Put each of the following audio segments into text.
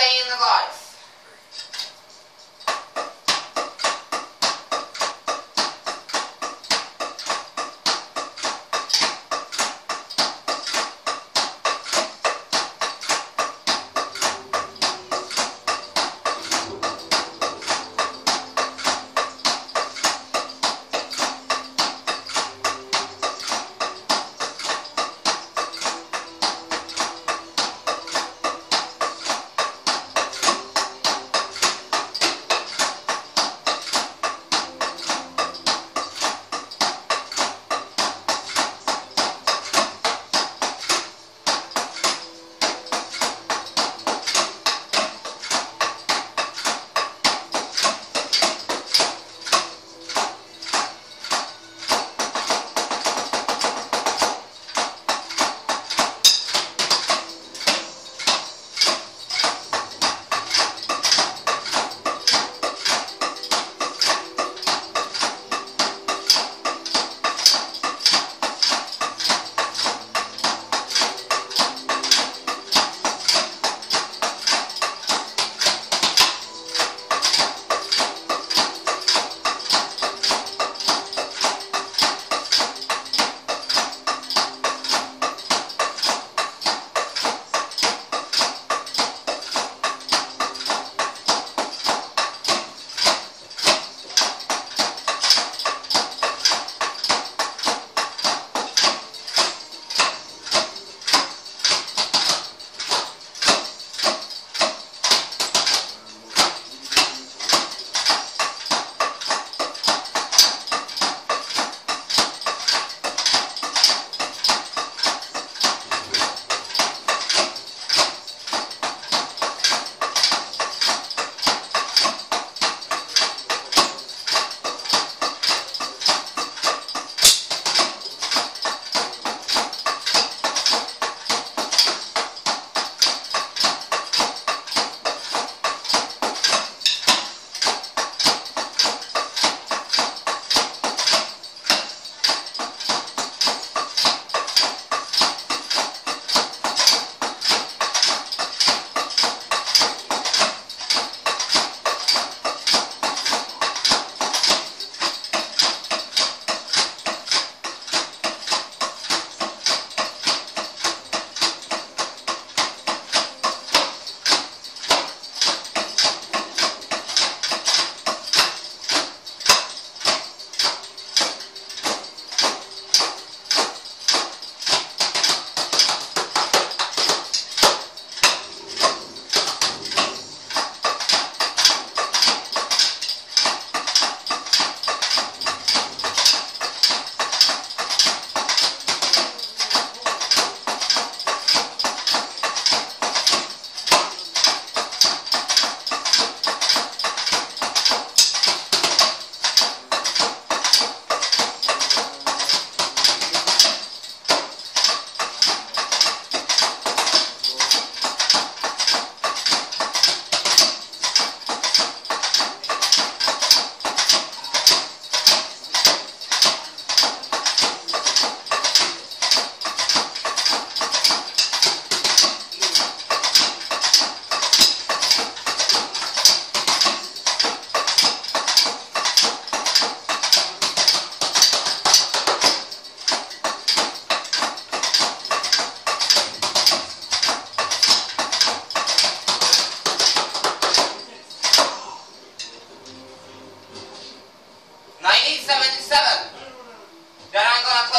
stay in the life.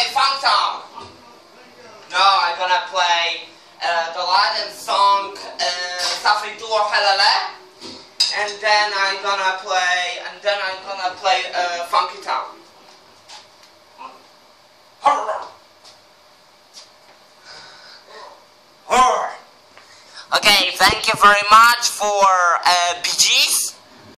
Staying alive. gonna play uh, the Aladdin song uh, Safritur Halala and then I'm gonna play and then I'm gonna play uh, Funky Town. Okay, thank you very much for uh, Bee Gees.